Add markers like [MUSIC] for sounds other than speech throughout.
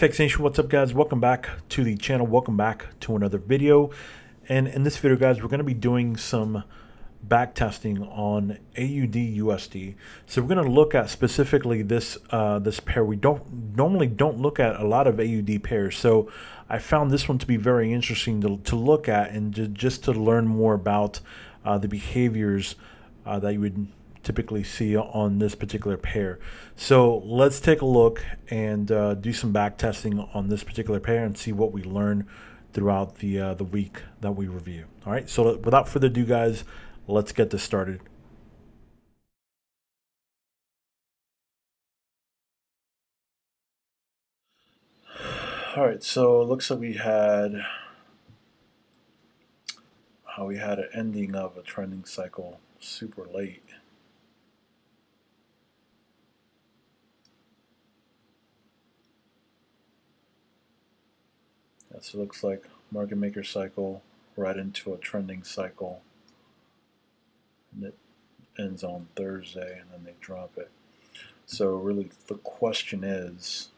FX Nation, what's up guys? Welcome back to the channel. Welcome back to another video. And in this video guys, we're going to be doing some back testing on AUD USD. So we're going to look at specifically this uh, this pair. We don't normally don't look at a lot of AUD pairs. So I found this one to be very interesting to, to look at and to, just to learn more about uh, the behaviors uh, that you would typically see on this particular pair. So let's take a look and uh, do some back testing on this particular pair and see what we learn throughout the uh, the week that we review. All right. So without further ado, guys, let's get this started. All right. So it looks like we had. how we had an ending of a trending cycle super late. So it looks like market maker cycle right into a trending cycle. And it ends on Thursday and then they drop it. So really the question is,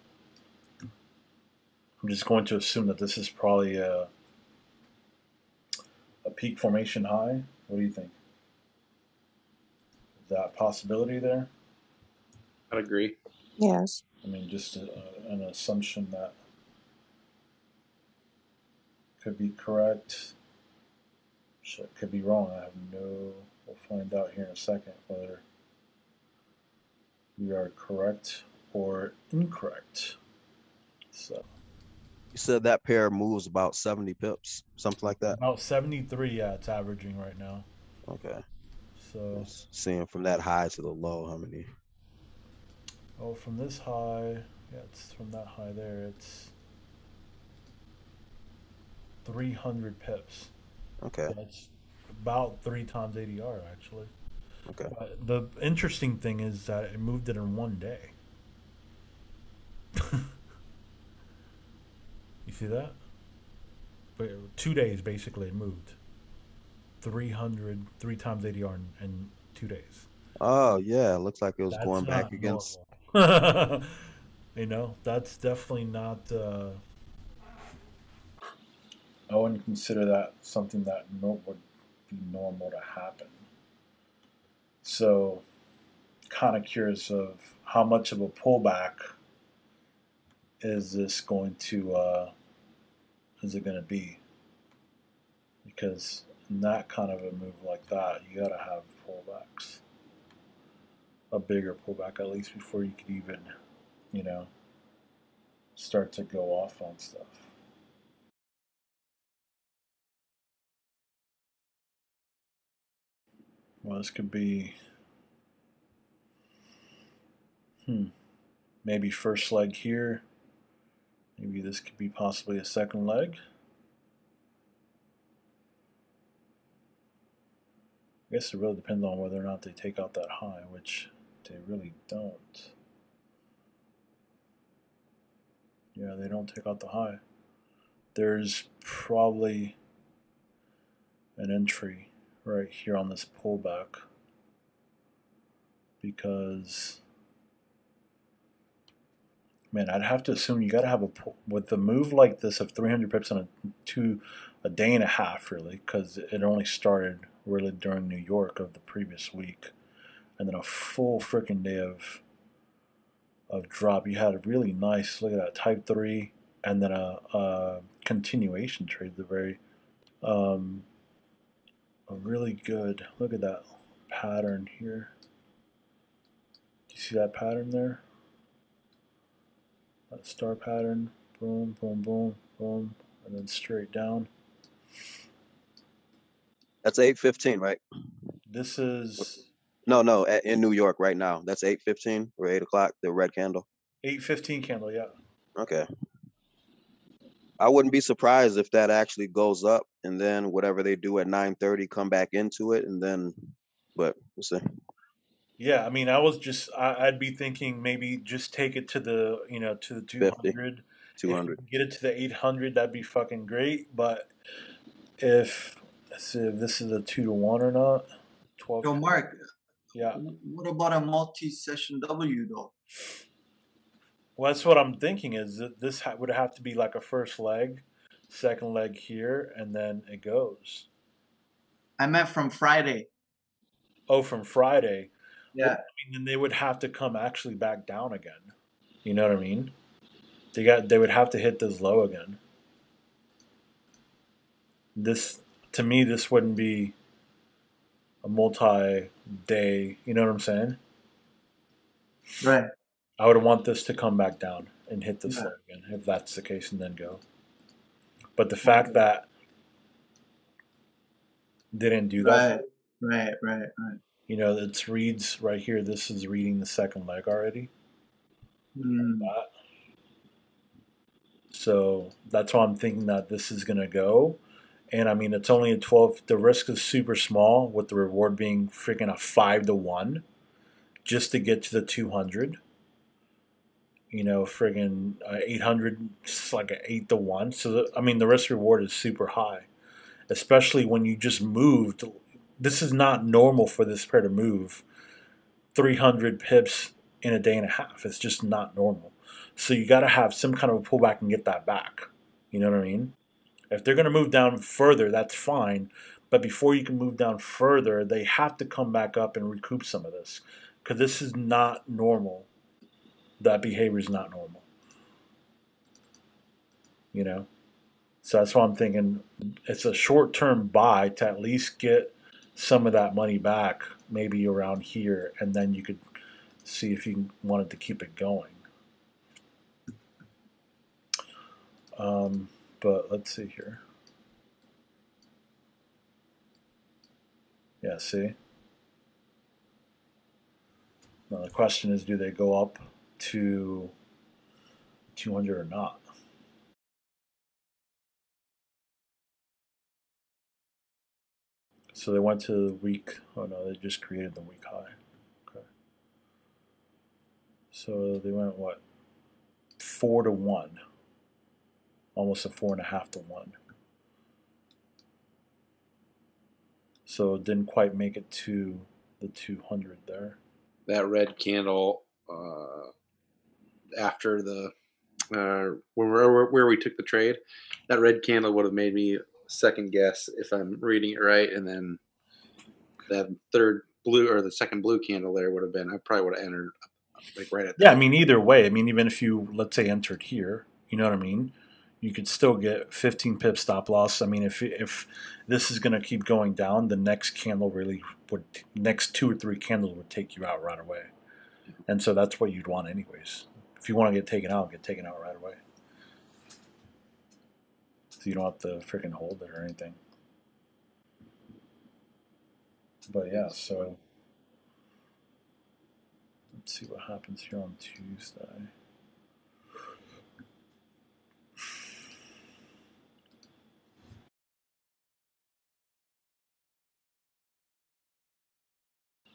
I'm just going to assume that this is probably a, a peak formation high. What do you think? That possibility there? I'd agree. Yes. I mean, just a, an assumption that could be correct. So it Could be wrong. I have no. We'll find out here in a second whether we are correct or incorrect. So. You said that pair moves about 70 pips, something like that. About 73, yeah, it's averaging right now. Okay. So Just seeing from that high to the low, how many? Oh, from this high, yeah, it's from that high there. It's 300 pips. Okay. That's about three times ADR, actually. Okay. But the interesting thing is that it moved it in one day. [LAUGHS] you see that? But two days basically it moved. 300, three times ADR in, in two days. Oh yeah, looks like it was That's going back against. [LAUGHS] you know, that's definitely not. Uh, I wouldn't consider that something that no, would be normal to happen. So, kind of curious of how much of a pullback is this going to uh, is it going to be? Because in that kind of a move like that, you got to have pullbacks, a bigger pullback at least before you could even, you know, start to go off on stuff. Well, this could be, hmm, maybe first leg here. Maybe this could be possibly a second leg. I guess it really depends on whether or not they take out that high, which they really don't. Yeah, they don't take out the high. There's probably an entry right here on this pullback because man I'd have to assume you got to have a with the move like this of 300 pips in a two a day and a half really because it only started really during New York of the previous week and then a full freaking day of of drop. You had a really nice look at that type 3 and then a, a continuation trade the very um, a really good, look at that pattern here. Do you see that pattern there? That star pattern, boom, boom, boom, boom, and then straight down. That's 8:15, right? This is No, no, at, in New York right now. That's 8:15 or 8 o'clock. The red candle. 815 candle, yeah. Okay. I wouldn't be surprised if that actually goes up and then whatever they do at 9:30 come back into it and then but we'll see. Yeah, I mean, I was just I, would be thinking maybe just take it to the you know to the 200. 200. get it to the 800, that'd be fucking great. But if let's see if this is a two to one or not. 12. Yo, Mark. Yeah. What about a multi-session W though? Well, that's what I'm thinking. Is that this ha- would have to be like a first leg, second leg here, and then it goes. I meant from Friday. Oh, from Friday. Yeah. I mean, then they would have to come actually back down again. You know what I mean? They got they would have to hit this low again. This to me, this wouldn't be a multi-day. You know what I'm saying? Right. I would want this to come back down and hit this Yeah. again, if that's the case, and then go. But the fact that they didn't do that, Right. Right. Right. Right. you know, it's reads right here. This is reading the second leg already. Mm, that. So that's why I'm thinking that this is going to go. And I mean, it's only a 12. The risk is super small with the reward being freaking a 5 to 1 just to get to the 200. You know, friggin' uh, 800, it's like an 8 to 1. So, the, I mean, the risk reward is super high, especially when you just moved. This is not normal for this pair to move 300 pips in a day and a half. It's just not normal. So you got to have some kind of a pullback and get that back. You know what I mean? If they're going to move down further, that's fine. But before you can move down further, they have to come back up and recoup some of this because this is not normal. That behavior is not normal. You know? So that's why I'm thinking it's a short term buy to at least get some of that money back, maybe around here, and then you could see if you wanted to keep it going. Um, but let's see here. Yeah, see? Now the question is do they go up to 200 or not? So they went to the week. Oh no, they just created the week high. Okay. So they went what? Four to one. Almost a four and a half to one. So it didn't quite make it to the 200 there. That red candle uh, after the uh, where, where we took the trade, that red candle would have made me second guess if I'm reading it right, and then that third blue or the second blue candle there would have been I probably would have entered like right at Yeah, I mean, either way, I mean, even if you, let's say, entered here, you know what I mean? You could still get 15 pip stop loss. I mean, if if this is going to keep going down, the next candle really would, next two or three candles would take you out right away. And so that's what you'd want, anyways. If you want to get taken out, get taken out right away. So you don't have to freaking hold it or anything. But yeah, so let's see what happens here on Tuesday.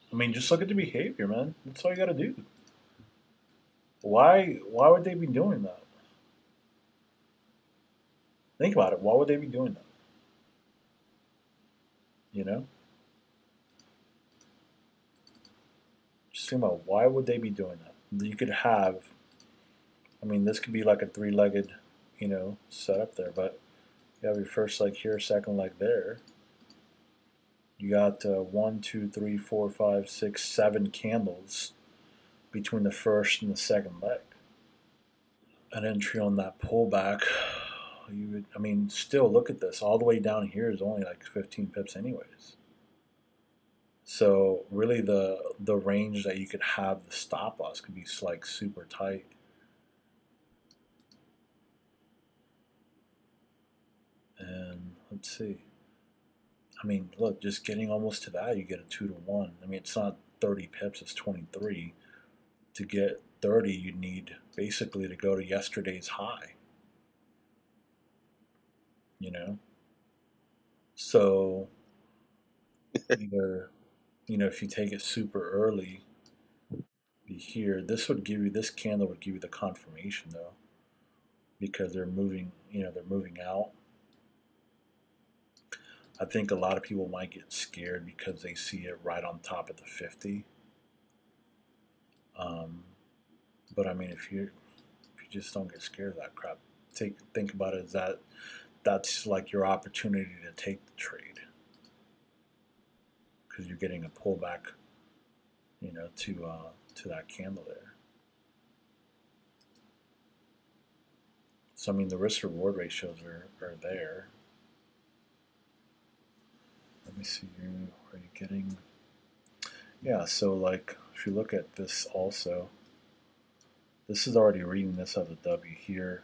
I mean, just look at the behavior, man. That's all you got to do. Why? Why would they be doing that? Think about it. Why would they be doing that? You know. Just think about why would they be doing that? You could have. I mean, this could be like a three-legged, you know, setup there, but you have your first leg here, second leg there. You got uh, one, two, three, four, five, six, seven candles between the first and the second leg. An entry on that pullback, you would, I mean, still look at this. All the way down here is only like 15 pips, anyways. So really, the the range that you could have the stop loss could be like super tight. And let's see. I mean, look, just getting almost to that, you get a two to one. I mean, it's not 30 pips, it's 23. To get 30, you need basically to go to yesterday's high. You know? So, [LAUGHS] either, you know, if you take it super early, be here, this would give you, this candle would give you the confirmation though. Because they're moving, you know, they're moving out. I think a lot of people might get scared because they see it right on top of the 50. Um, but I mean, if you if you just don't get scared of that crap. Take think about it as that that's like your opportunity to take the trade because you're getting a pullback, you know, to uh, to that candle there. So I mean, the risk reward ratios are, are there. Let me see. Are you getting? Yeah. So like, if you look at this also, this is already reading this as a W here,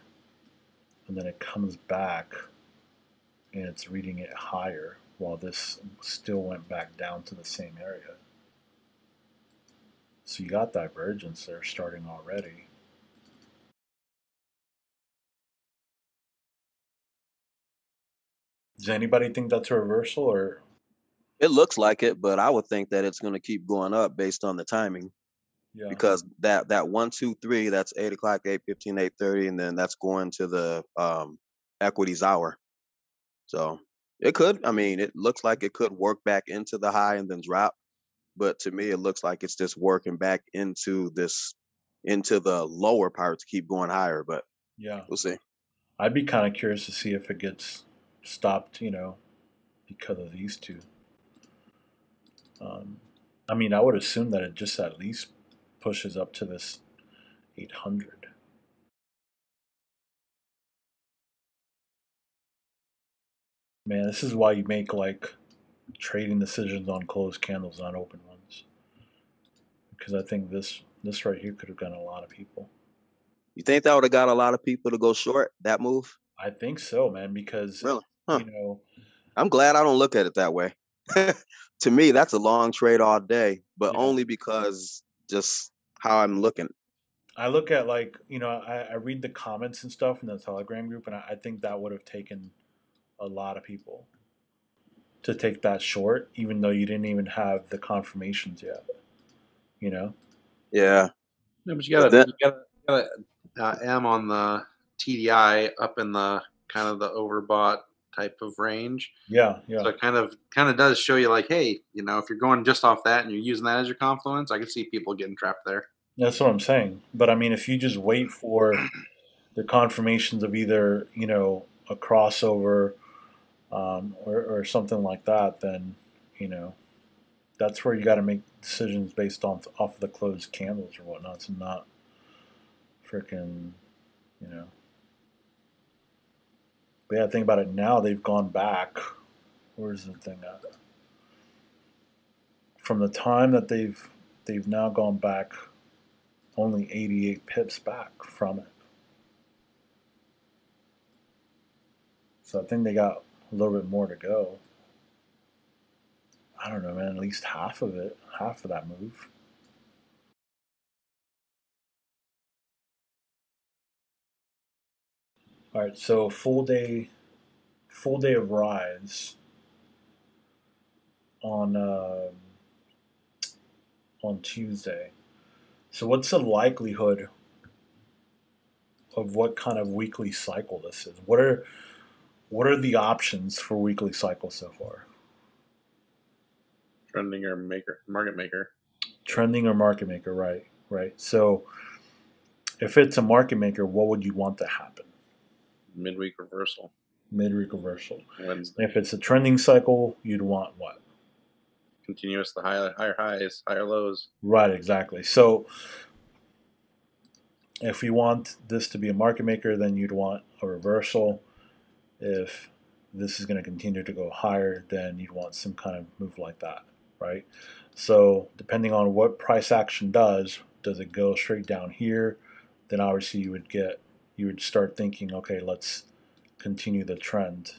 and then it comes back, and it's reading it higher while this still went back down to the same area. So you got divergence there starting already. Does anybody think that's a reversal or It looks like it, but I would think that it's going to keep going up based on the timing yeah? because that that one, two, three, that's eight o'clock, eight fifteen, eight thirty, and then that's going to the um, equities hour. So it could. I mean, it looks like it could work back into the high and then drop, but to me, it looks like it's just working back into this into the lower part to keep going higher. But Yeah. we'll see. I'd be kind of curious to see if it gets stopped, you know, because of these two. Um, I mean, I would assume that it just at least pushes up to this 800. Man, this is why you make like trading decisions on closed candles, not open ones. Because I think this this right here could have gotten a lot of people. You think that would have got a lot of people to go short that move? I think so, man. Because Really? Huh. you know, I'm glad I don't look at it that way. [LAUGHS] to me, that's a long trade all day, but Yeah. only because just how I'm looking. I look at like you know I, I read the comments and stuff in the Telegram group, and I, I think that would have taken a lot of people to take that short, even though you didn't even have the confirmations yet. You know, Yeah. No, but you got That- to you got to uh, M on the TDI up in the kind of the overbought type of range. yeah, yeah, So it kind of kind of does show you like, hey, you know, if you're going just off that and you're using that as your confluence, I can see people getting trapped there. that's what I'm saying. But I mean, if you just wait for the confirmations of either you know a crossover um, or, or something like that, then you know that's where you got to make decisions based on off of the closed candles or whatnot, so not freaking, you know. Yeah, think about it now. They've gone back. Where's the thing at? From the time that they've they've now gone back, only 88 pips back from it. So I think they got a little bit more to go. I don't know, man. At least half of it, half of that move. All right, so full day, full day of rise on um on Tuesday. So what's the likelihood of what kind of weekly cycle this is? What are what are the options for weekly cycle so far? Trending or maker, market maker. Trending or market maker, right? Right. So if it's a market maker, what would you want to happen? Midweek reversal Midweek reversal. Wednesday. If it's a trending cycle, you'd want what? Continuous the higher higher highs, higher lows. Right, exactly. So if you want this to be a market maker, then you'd want a reversal. If this is going to continue to go higher, then you'd want some kind of move like that, right? So depending on what price action does, does it go straight down here? Then obviously you would get you would start thinking, okay, let's continue the trend,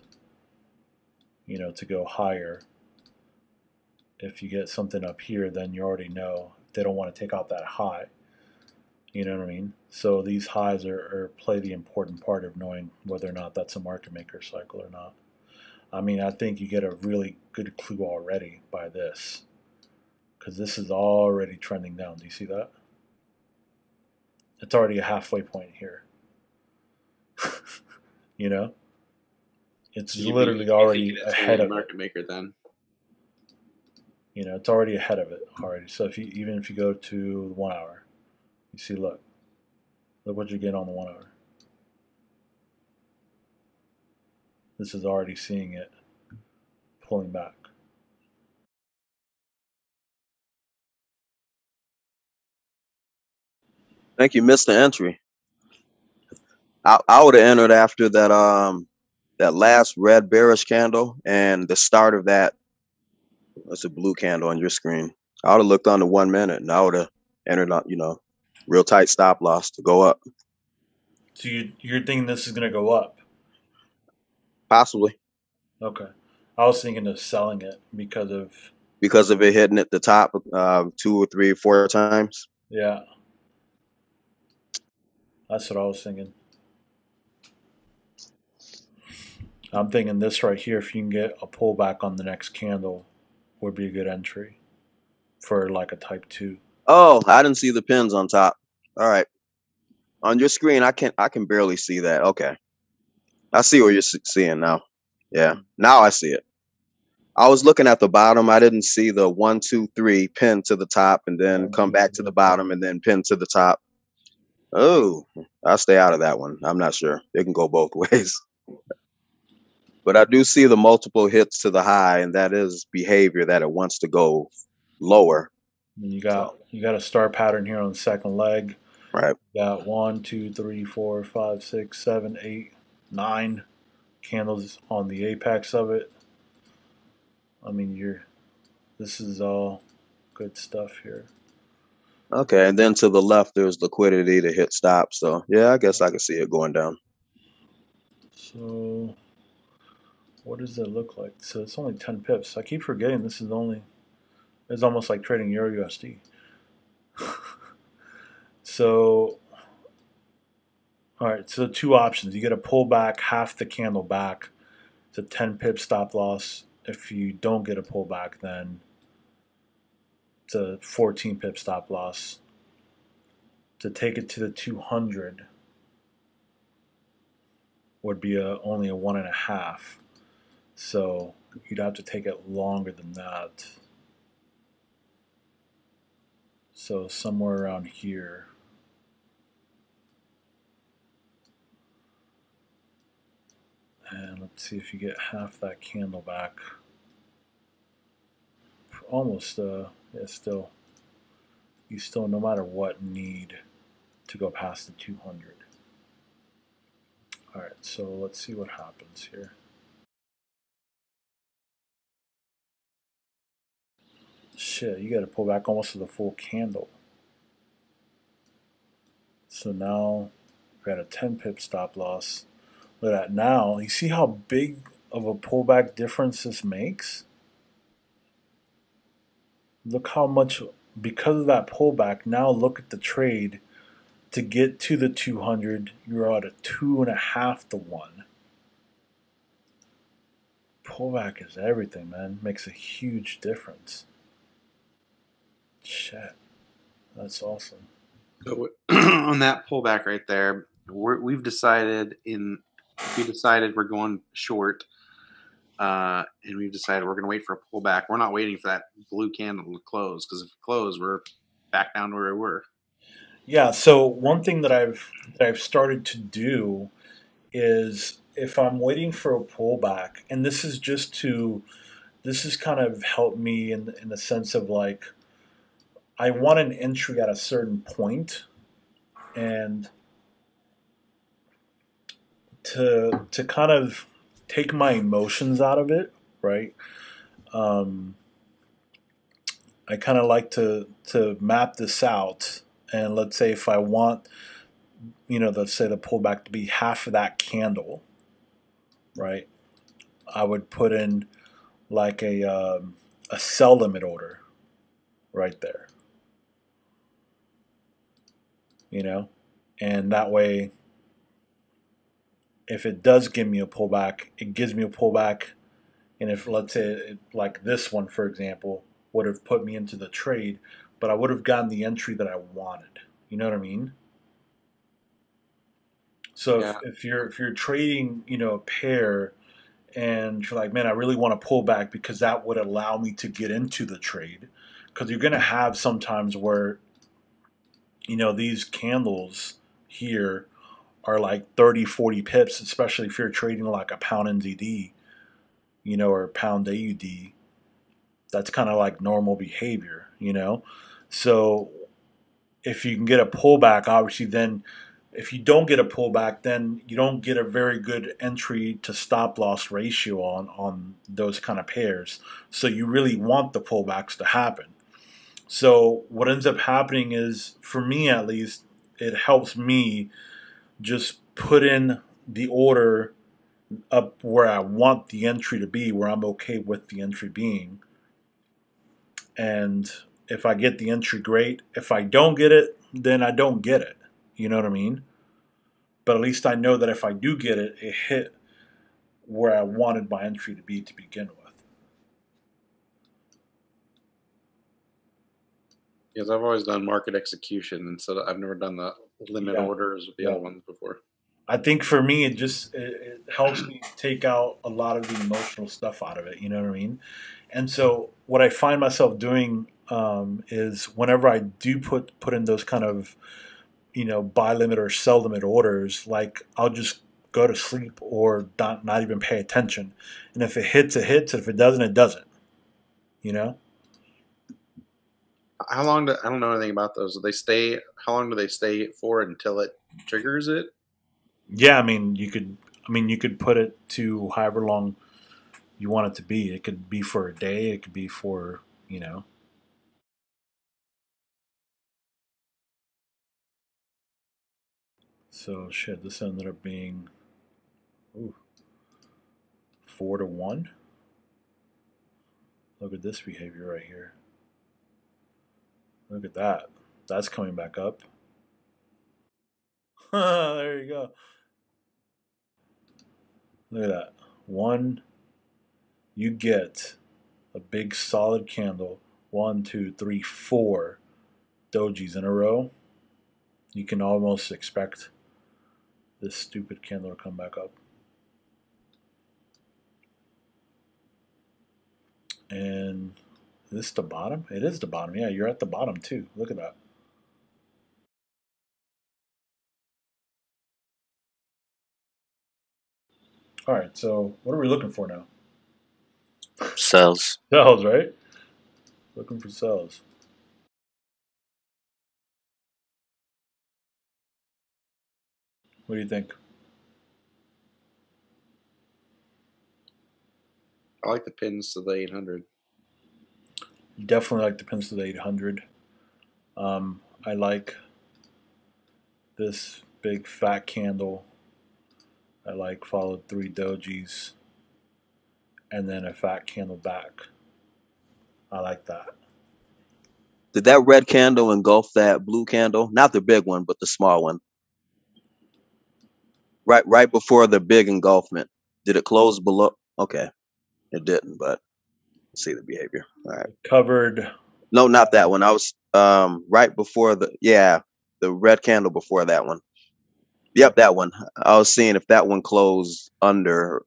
you know, to go higher if you get something up here, then you already know they don't want to take out that high. You know what I mean? So these highs are, are play the important part of knowing whether or not that's a market maker cycle or not. I mean, I think you get a really good clue already by this, because this is already trending down. Do you see that? It's already a halfway point here. [LAUGHS] you know, it's You literally think- you already it's ahead a of it. market maker then. You know, it's already ahead of it already. So if you even if you go to the one hour, you see, look, Look what you get on the one hour. This is already seeing it pulling back. Thank you missed the entry. I, I would have entered after that um that last red bearish candle and the start of that. That's a blue candle on your screen. I would have looked on the one minute and I would have entered on you know real tight stop loss to go up So you you're thinking this is gonna go up? possibly Okay. I was thinking of selling it because of because of it hitting at the top uh, two or three or four times. yeah. That's what I was thinking. I'm thinking this right here, if you can get a pullback on the next candle, would be a good entry for like a type two. Oh, I didn't see the pins on top. All right, on your screen, I can I can barely see that. Okay, I see what you're seeing now. Yeah, now I see it. I was looking at the bottom. I didn't see the one, two, three pin to the top, and then come back to the bottom, and then pin to the top. Oh, I'll stay out of that one. I'm not sure. It can go both [LAUGHS] ways. But I do see the multiple hits to the high, and that is behavior that it wants to go lower. And you got you got a star pattern here on the second leg. Right. You got one, two, three, four, five, six, seven, eight, nine candles on the apex of it. I mean, you're. This is all good stuff here. Okay, and then to the left, there's liquidity to hit stop. So yeah, I guess I can see it going down. So, what does it look like? So it's only ten pips. I keep forgetting this is only. It's almost like trading Euro USD. [LAUGHS] so, all right. So two options. You get a pullback, half the candle back. It's a ten pip stop loss. If you don't get a pullback, then it's a fourteen pip stop loss. To take it to the two hundred would be a, only a one and a half. So you'd have to take it longer than that. So somewhere around here. And let's see if you get half that candle back. Almost, uh, yeah, still. You still, no matter what, need to go past the 200. All right, so let's see what happens here. Shit, you got to pull back almost to the full candle. So now we're at a 10 pip stop loss. Look at that now. You see how big of a pullback difference this makes? Look how much, because of that pullback, now look at the trade to get to the 200, you're at a two and a half to one. Pullback is everything, man. Makes a huge difference. Shit. That's awesome. So [CLEARS THROAT] on that pullback right there, we're, we've decided in we decided we're going short, uh, and we've decided we're going to wait for a pullback. We're not waiting for that blue candle to close because if it closes, we're back down to where we were. Yeah, so one thing that I've that I've started to do is if I'm waiting for a pullback, and this is just to this has kind of helped me in in the sense of like I want an entry at a certain point, and to to kind of take my emotions out of it, right? Um, I kind of like to to map this out, and let's say if I want, you know, let's say the pullback to be half of that candle, right? I would put in like a um, a sell limit order right there, you know, and that way, if it does give me a pullback, it gives me a pullback, and if let's say it, like this one, for example, would have put me into the trade, but I would have gotten the entry that I wanted. You know what I mean? So Yeah. if, if you're if you're trading, you know, a pair, and you're like, man, I really want to pull back because that would allow me to get into the trade, because you're gonna have sometimes where, you know, these candles here are like 30, 40 pips, especially if you're trading like a pound NZD, you know, or pound AUD. That's kind of like normal behavior, you know? So if you can get a pullback, obviously, then if you don't get a pullback, then you don't get a very good entry to stop loss ratio on, on those kind of pairs. So you really want the pullbacks to happen. So what ends up happening is, for me at least, it helps me just put in the order up where I want the entry to be, where I'm okay with the entry being. And if I get the entry, great. If I don't get it, then I don't get it. You know what I mean? But at least I know that if I do get it, it hit where I wanted my entry to be to begin with. Yes, I've always done market execution, and so I've never done the limit Yeah. orders with the Yeah. other ones before. I think for me, it just it, it helps me take out a lot of the emotional stuff out of it. You know what I mean? And so what I find myself doing um, is whenever I do put put in those kind of you know buy limit or sell limit orders, like I'll just go to sleep or not not even pay attention. And if it hits, it hits. If it doesn't, it doesn't. You know? How long do I don't know anything about those? Do they stay? How long do they stay for until it triggers it? Yeah, I mean, you could. I mean, you could put it to however long you want it to be. It could be for a day. It could be for you know. So shit. This ended up being, ooh, four to one. Look at this behavior right here. Look at that. That's coming back up. [LAUGHS] there you go. Look at that. One, you get a big solid candle. One, two, three, four dojis in a row. You can almost expect this stupid candle to come back up. And this the bottom? It is the bottom. Yeah, you're at the bottom too. Look at that. All right, so what are we looking for now? Sells. [LAUGHS] Sells, right? Looking for sells. What do you think? I like the pins to the 800. Definitely like the pencil 800. Um, I like this big fat candle. I like followed three dojis and then a fat candle back. I like that. Did that red candle engulf that blue candle? Not the big one, but the small one. Right, right before the big engulfment. Did it close below? Okay, it didn't, but see the behavior. All right. Covered. No, not that one. I was um right before the yeah, the red candle before that one. Yep, that one. I was seeing if that one closed under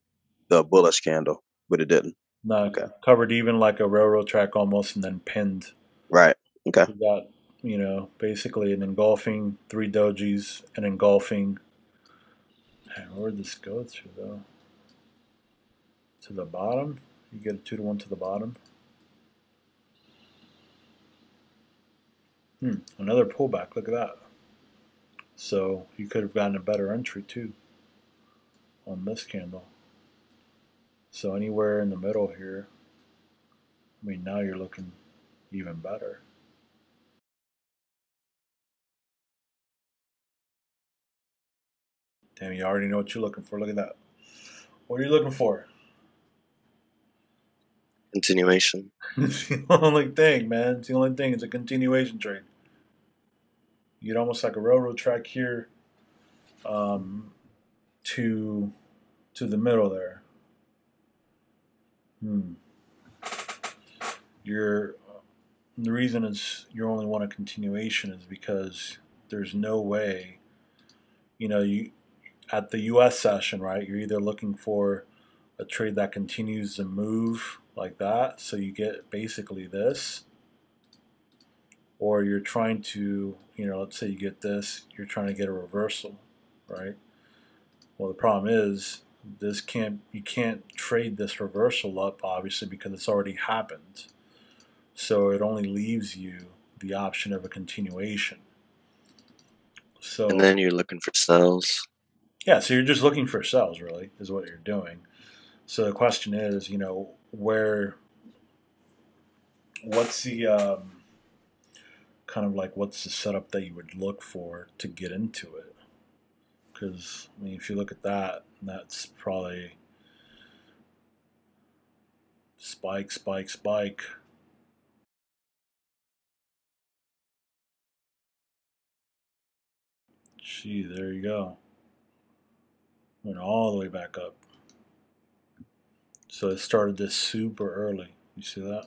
the bullish candle, but it didn't. No, Okay. covered even like a railroad track almost and then pinned. Right. Okay. We got, you know, basically an engulfing, three dojis, an engulfing. Man, where'd this go to though? To the bottom? You get a two to one to the bottom. Hmm, another pullback. Look at that. So you could have gotten a better entry too on this candle. So anywhere in the middle here, I mean, now you're looking even better. Damn, you already know what you're looking for. Look at that. What are you looking for? Continuation. [LAUGHS] it's the only thing, man. It's the only thing. It's a continuation trade. You get almost like a railroad track here um, to to the middle there. Hmm. You're the reason is you only want a continuation is because there's no way, you know, you at the U.S. session, right? You're either looking for a trade that continues to move like that, so you get basically this, or you're trying to, you know, let's say you get this, you're trying to get a reversal, right? Well, the problem is this can't you can't trade this reversal up obviously because it's already happened. So it only leaves you the option of a continuation. So And then you're looking for sells. yeah, so you're just looking for sells, really, is what you're doing. So the question is, you know, where, what's the um, kind of like, what's the setup that you would look for to get into it? Because I mean, if you look at that, that's probably spike, spike, spike. Gee, there you go. Went all the way back up. So it started this super early. You see that?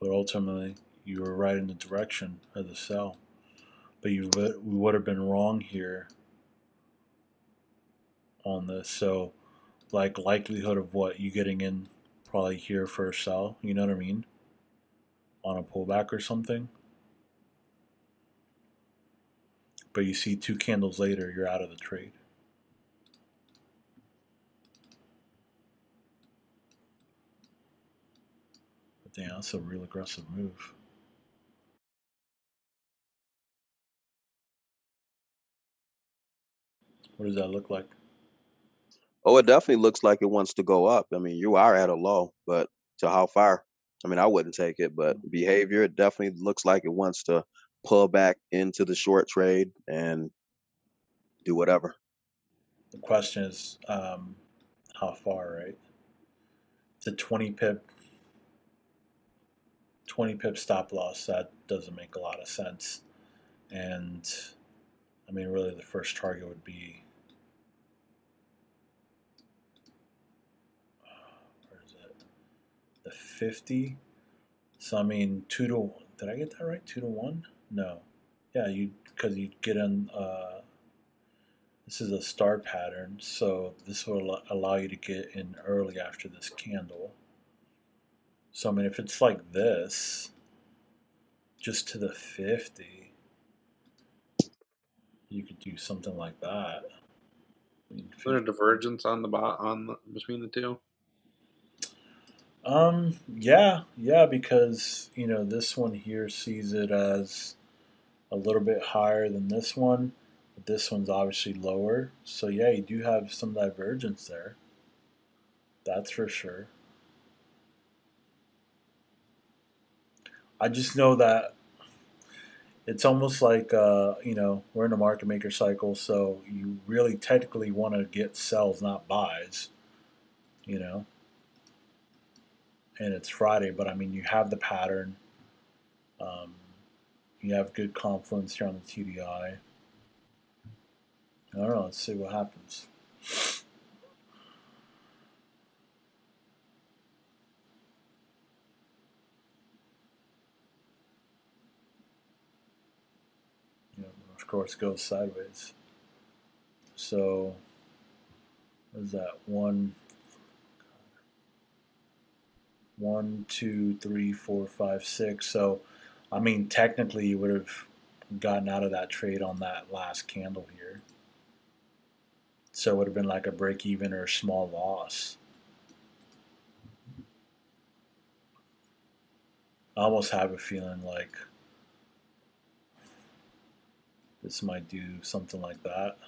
But ultimately, you were right in the direction of the sell. But you would, have been wrong here on this. So, like likelihood of what you getting in probably here for a sell. You know what I mean? On a pullback or something. But you see two candles later, you're out of the trade. Damn, that's a real aggressive move. What does that look like? Oh, it definitely looks like it wants to go up. I mean, you are at a low, but to how far? I mean, I wouldn't take it, but behavior, it definitely looks like it wants to pull back into the short trade and do whatever. The question is, um, how far, right? The 20 pip, 20 pip stop loss, that doesn't make a lot of sense. And I mean, really, the first target would be where is it? The 50. So I mean, two to 1. did I get that right? Two to one? No. Yeah, you because you get in. Uh, this is a star pattern, so this will allow you to get in early after this candle. So I mean, if it's like this, just to the 50, you could do something like that. I mean, Is there a divergence on the bot on the, between the two? Um, yeah, yeah, because you know this one here sees it as a little bit higher than this one, but this one's obviously lower. So yeah, you do have some divergence there. That's for sure. I just know that it's almost like uh, you know we're in a market maker cycle, so you really technically want to get sells, not buys. You know and it's Friday, but I mean, you have the pattern. Um, you have good confluence here on the TDI. I don't know. Let's see what happens. You know, of course, goes sideways. So, is that? One, one, two, three, four, five, six. So, I mean, technically, you would have gotten out of that trade on that last candle here. So it would have been like a break even or a small loss. I almost have a feeling like this might do something like that.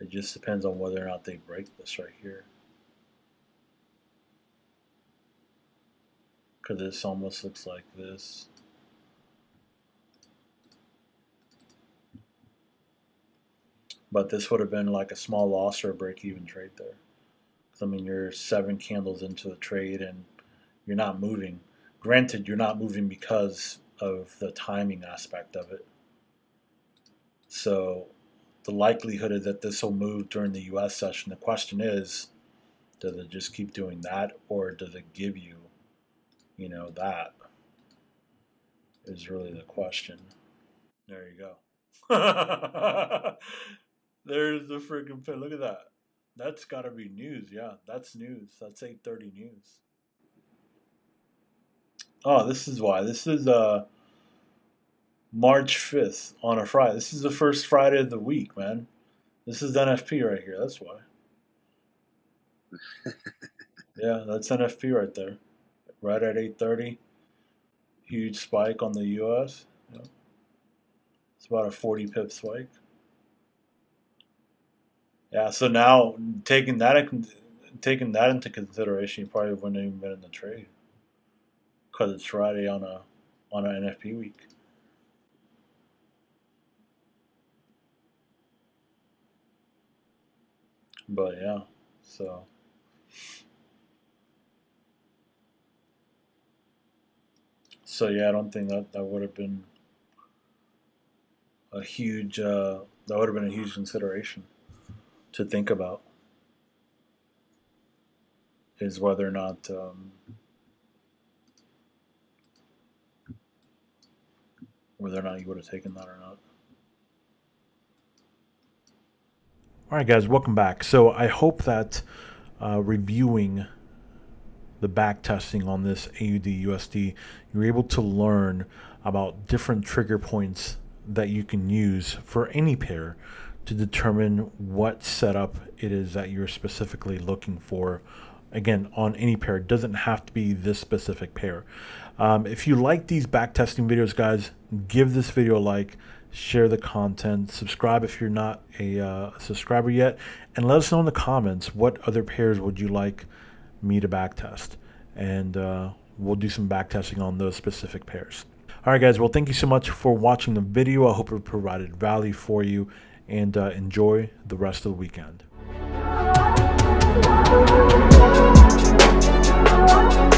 It just depends on whether or not they break this right here. Because this almost looks like this. But this would have been like a small loss or a break even trade there. I mean, you're seven candles into the trade and you're not moving. Granted, you're not moving because of the timing aspect of it. So the likelihood that this will move during the US session. The question is, does it just keep doing that or does it give you, you know, that? Is really the question. There you go. [LAUGHS] There's the freaking pin. Look at that. That's got to be news. Yeah, that's news. That's 8:30 news. Oh, this is why. This is uh March 5th on a Friday. This is the first Friday of the week, man. This is NFP right here. That's why. [LAUGHS] yeah, that's NFP right there. Right at 8:30. Huge spike on the US. Yeah. It's about a 40 pip spike. Yeah, so now taking that taking that into consideration, you probably wouldn't even been in the trade because it's Friday on a on an NFP week. But yeah, so so yeah, I don't think that that would have been a huge uh, that would have been a huge consideration to think about is whether or not um, whether or not you would have taken that or not. All right, guys, welcome back. So I hope that uh, reviewing the back testing on this AUD USD, you're able to learn about different trigger points that you can use for any pair to determine what setup it is that you're specifically looking for. Again, on any pair, it doesn't have to be this specific pair. Um, if you like these back testing videos, guys, give this video a like, share the content, subscribe if you're not a uh, subscriber yet, and let us know in the comments what other pairs would you like me to back test, and uh, we'll do some back testing on those specific pairs. All right, guys. Well, thank you so much for watching the video. I hope it provided value for you, and uh, enjoy the rest of the weekend. Thank you.